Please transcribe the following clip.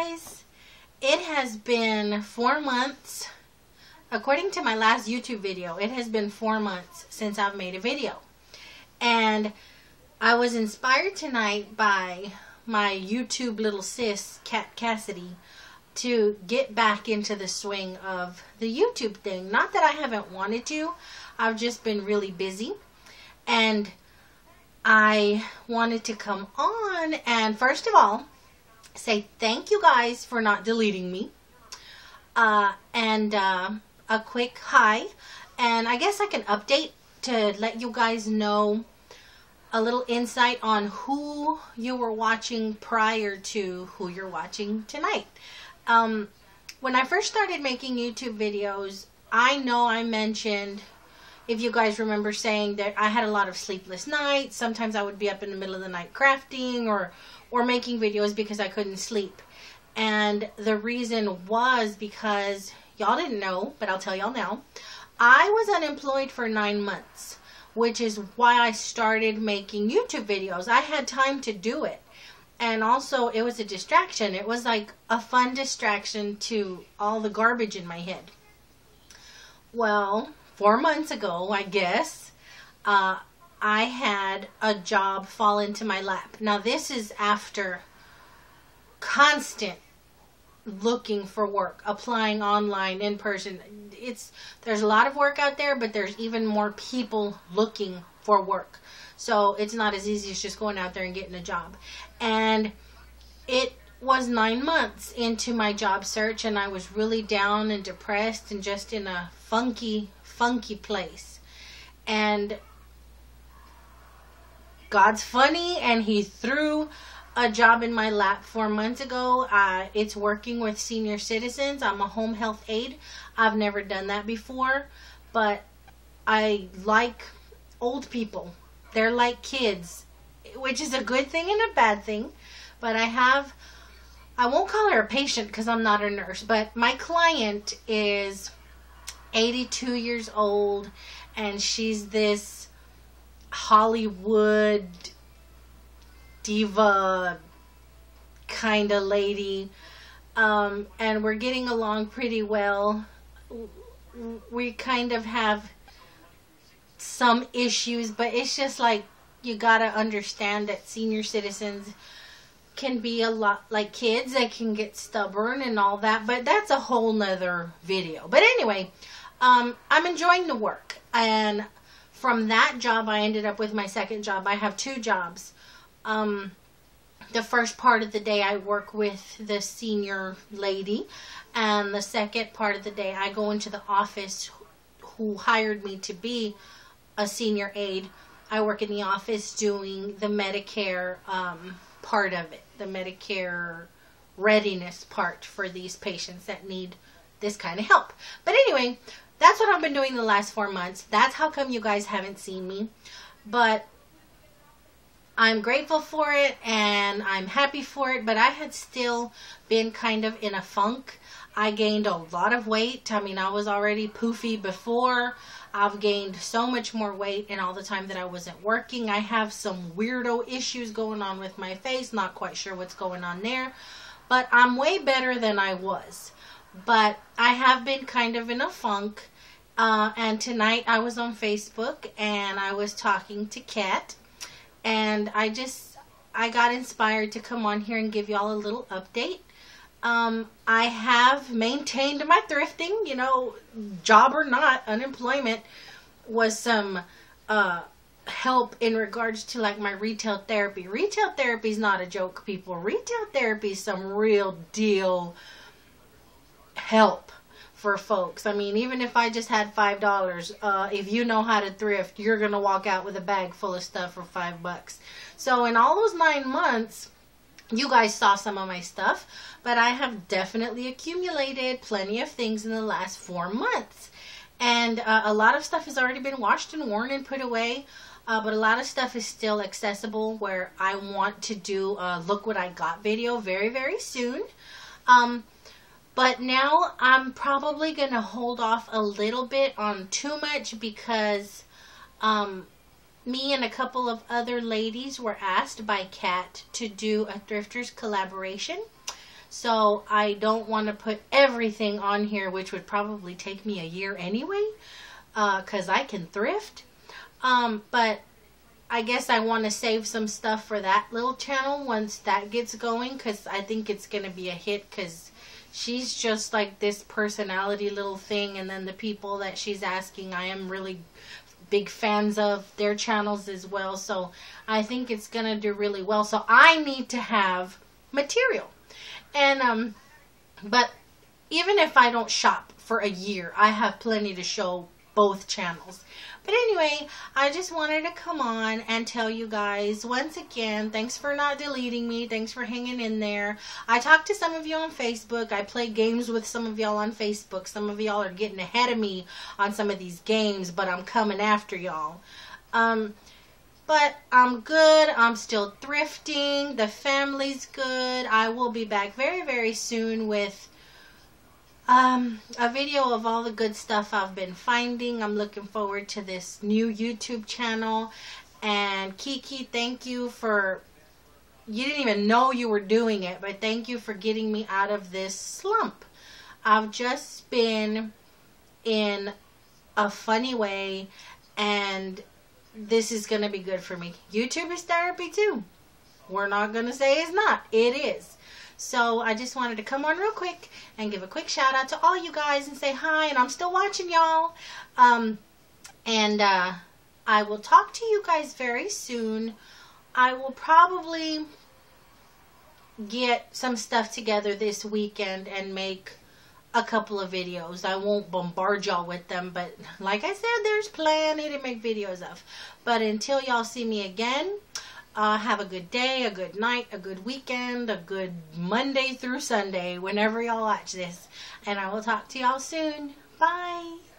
guys. It has been four months. According to my last YouTube video, it has been four months since I've made a video. And I was inspired tonight by my YouTube little sis, Cat Cassidy, to get back into the swing of the YouTube thing. Not that I haven't wanted to, I've just been really busy. And I wanted to come on and, first of all, say thank you guys for not deleting me. Uh, and uh, a quick hi. And I guess I can update to let you guys know a little insight on who you were watching prior to who you're watching tonight. Um, when I first started making YouTube videos, I know I mentioned, if you guys remember saying that I had a lot of sleepless nights. Sometimes I would be up in the middle of the night crafting or or making videos because I couldn't sleep. And the reason was because y'all didn't know, but I'll tell y'all now. I was unemployed for nine months, which is why I started making YouTube videos. I had time to do it. And also, it was a distraction. It was like a fun distraction to all the garbage in my head. Well, four months ago, I guess, uh, I had a job fall into my lap. Now, this is after constant looking for work, applying online, in person. It's there's a lot of work out there, but there's even more people looking for work. So it's not as easy as just going out there and getting a job. And it was nine months into my job search, and I was really down and depressed and just in a funky, funky place. And God's funny and he threw a job in my lap four months ago. Uh, it's working with senior citizens. I'm a home health aide. I've never done that before, but I like old people. They're like kids, which is a good thing and a bad thing. But I have, I won't call her a patient because I'm not a nurse, but my client is 82 years old and she's this Hollywood diva kind of lady. Um, and we're getting along pretty well. We kind of have some issues, but it's just like you gotta understand that senior citizens can be a lot like kids. They can get stubborn and all that, but that's a whole nother video. But anyway, um, I'm enjoying the work and from that job, I ended up with my second job. I have two jobs. Um, the first part of the day, I work with the senior lady, and the second part of the day, I go into the office who hired me to be a senior aide. I work in the office doing the Medicare um, part of it, the Medicare readiness part for these patients that need this kind of help. But anyway, that's what I've been doing the last four months. That's how come you guys haven't seen me. But I'm grateful for it and I'm happy for it, but I had still been kind of in a funk. I gained a lot of weight. I mean, I was already poofy before. I've gained so much more weight in all the time that I wasn't working. I have some weirdo issues going on with my face. Not quite sure what's going on there. But I'm way better than I was. But I have been kind of in a funk. Uh, and tonight I was on Facebook and I was talking to Kat. And I just, I got inspired to come on here and give y'all a little update. Um, I have maintained my thrifting, you know, job or not, unemployment was some uh, help in regards to like my retail therapy. Retail therapy is not a joke, people. Retail therapy is some real deal help for folks. I mean, even if I just had five dollars, uh, if you know how to thrift, you're gonna walk out with a bag full of stuff for five bucks. So in all those nine months, you guys saw some of my stuff, but I have definitely accumulated plenty of things in the last four months. And uh, a lot of stuff has already been washed and worn and put away. Uh, but a lot of stuff is still accessible where I want to do a look what I got video very, very soon. Um, but now I'm probably going to hold off a little bit on too much because um, me and a couple of other ladies were asked by Kat to do a Thrifters collaboration. So I don't want to put everything on here, which would probably take me a year anyway, because uh, I can thrift. Um, but I guess I want to save some stuff for that little channel once that gets going because I think it's going to be a hit because she's just like this personality little thing and then the people that she's asking I am really big fans of their channels as well. So I think it's to do really well. So I need to have material. And um but even if I don't shop for a year I have plenty to show both channels but anyway, I just wanted to come on and tell you guys once again, thanks for not deleting me. Thanks for hanging in there. I talked to some of you on Facebook. I play games with some of y'all on Facebook. Some of y'all are getting ahead of me on some of these games, but I'm coming after y'all. Um, but I'm good. I'm still thrifting. The family's good. I will be back very, very soon with um, a video of all the good stuff I've been finding. I'm looking forward to this new YouTube channel. And Kiki, thank you for, you didn't even know you were doing it, but thank you for getting me out of this slump. I've just been in a funny way and this is going to be good for me. YouTube is therapy too. We're not going to say it's not. It is. So I just wanted to come on real quick and give a quick shout out to all you guys and say hi. And I'm still watching y'all. Um, and uh, I will talk to you guys very soon. I will probably get some stuff together this weekend and make a couple of videos. I won't bombard y'all with them, but like I said, there's plenty to make videos of. But until y'all see me again, uh, have a good day, a good night, a good weekend, a good Monday through Sunday, whenever y'all watch this. And I will talk to y'all soon. Bye.